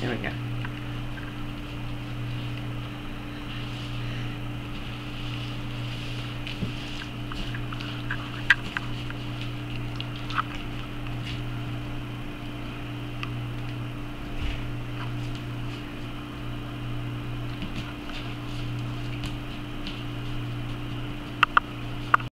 There we go.